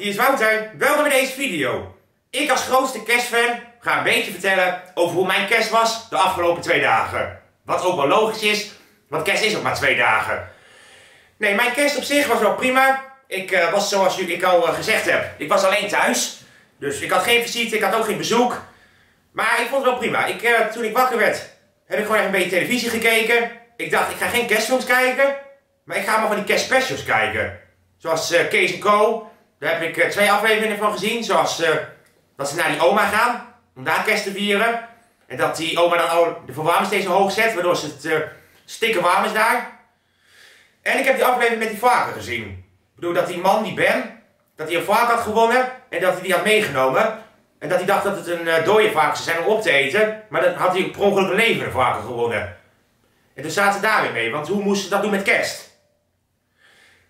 hier is Wouter. Welkom bij deze video. Ik als grootste kerstfan ga een beetje vertellen over hoe mijn kerst was de afgelopen twee dagen. Wat ook wel logisch is, want kerst is ook maar twee dagen. Nee, mijn kerst op zich was wel prima. Ik uh, was zoals jullie al uh, gezegd heb, ik was alleen thuis. Dus ik had geen visite, ik had ook geen bezoek. Maar ik vond het wel prima. Ik, uh, toen ik wakker werd, heb ik gewoon even een beetje televisie gekeken. Ik dacht, ik ga geen kerstfilms kijken, maar ik ga maar van die kerstspecials kijken. Zoals Kees Co. Daar heb ik uh, twee afleveringen van gezien. Zoals uh, dat ze naar die oma gaan. Om daar kerst te vieren. En dat die oma dan al de verwarming steeds hoog zet. Waardoor het uh, stikken warm is daar. En ik heb die aflevering met die varken gezien. Ik bedoel dat die man, die Ben. Dat hij een varken had gewonnen. En dat hij die had meegenomen. En dat hij dacht dat het een uh, dode varken zou zijn om op te eten. Maar dan had hij per ongeluk een levende varken gewonnen. En toen zaten ze daar weer mee. Want hoe moesten ze dat doen met kerst?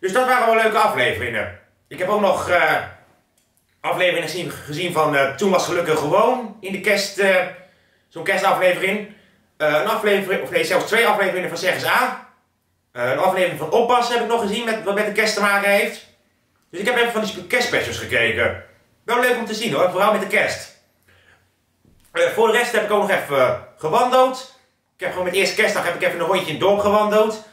Dus dat waren wel leuke afleveringen. Ik heb ook nog uh, afleveringen gezien, van uh, Toen was gelukkig gewoon in de kerst, uh, zo'n kerstaflevering. een aflevering, of nee, zelfs twee afleveringen van Zeg eens A. een aflevering van Oppas heb ik nog gezien met, wat met de kerst te maken heeft. Dus ik heb even van die kerstspecials gekeken. Wel leuk om te zien hoor, vooral met de kerst. voor de rest heb ik ook nog even gewandeld. Ik heb gewoon met eerste kerstdag heb ik even een rondje in het dorp gewandeld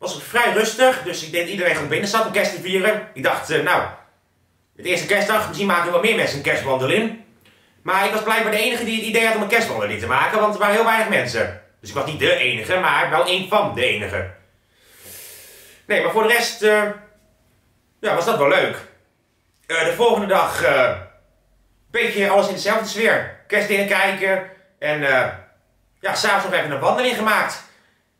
was vrij rustig, dus ik denk dat iedereen gewoon binnen zat om kerst te vieren. Ik dacht, uh, nou, het eerste kerstdag, misschien maken wel meer mensen een kerstwandeling. Maar ik was blijkbaar de enige die het idee had om een kerstwandeling te maken, want er waren heel weinig mensen. Dus ik was niet de enige, maar wel een van de enige. Nee, maar voor de rest uh, ja, was dat wel leuk. Uh, de volgende dag een beetje alles in dezelfde sfeer. Kerstdingen kijken en ja, s'avonds nog even een wandeling gemaakt.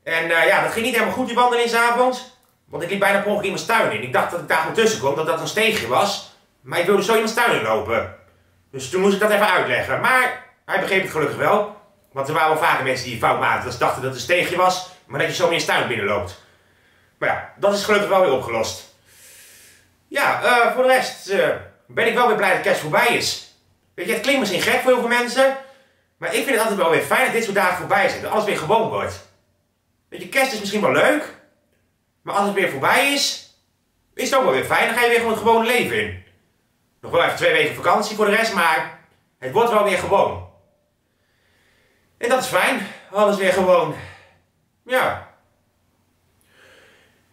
En uh, ja, dat ging niet helemaal goed die wandelingsavond. Want ik liep bijna per iemands tuin in. Ik dacht dat ik daar gewoon tussen kwam, dat dat een steegje was. Maar ik wilde zo iemands tuin in lopen. Dus toen moest ik dat even uitleggen. Maar hij begreep het gelukkig wel. Want er waren wel vaker mensen die fout maakten. Dat ze dachten dat het een steegje was, maar dat je zo je tuin binnenloopt. Maar ja, dat is gelukkig wel weer opgelost. Ja, uh, voor de rest uh, ben ik wel weer blij dat kerst voorbij is. Weet je, het klinkt misschien gek voor heel veel mensen. Maar ik vind het altijd wel weer fijn dat dit soort dagen voorbij zijn. Dat alles weer gewoon wordt. Weet je, kerst is misschien wel leuk. Maar als het weer voorbij is, is het ook wel weer fijn. Dan ga je weer gewoon het gewone leven in. Nog wel even twee weken vakantie voor de rest, maar het wordt wel weer gewoon. En dat is fijn. Alles weer gewoon. Ja.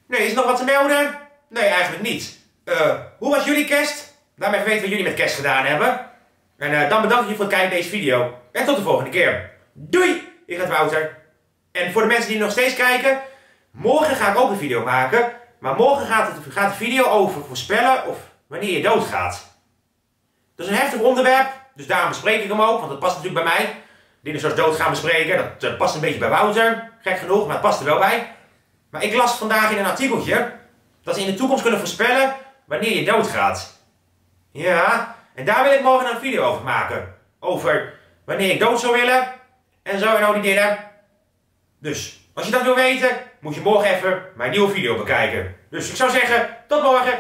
Nee, is er nog wat te melden? Nee, eigenlijk niet. Uh, hoe was jullie kerst? Laat me weten wat jullie met kerst gedaan hebben. En dan bedank ik je voor het kijken naar deze video. En tot de volgende keer. Doei! Ik ben Wouter. En voor de mensen die nog steeds kijken, morgen ga ik ook een video maken. Maar morgen gaat, het, gaat de video over voorspellen of wanneer je doodgaat. Dat is een heftig onderwerp, dus daarom bespreek ik hem ook, want dat past natuurlijk bij mij. Dingen zoals dood gaan bespreken, dat, dat past een beetje bij Wouter. Gek genoeg, maar het past er wel bij. Maar ik las vandaag in een artikeltje dat ze in de toekomst kunnen voorspellen wanneer je doodgaat. Ja, en daar wil ik morgen een video over maken. Over wanneer ik dood zou willen en zo en al die dingen. Dus, als je dat wil weten, moet je morgen even mijn nieuwe video bekijken. Dus ik zou zeggen, tot morgen!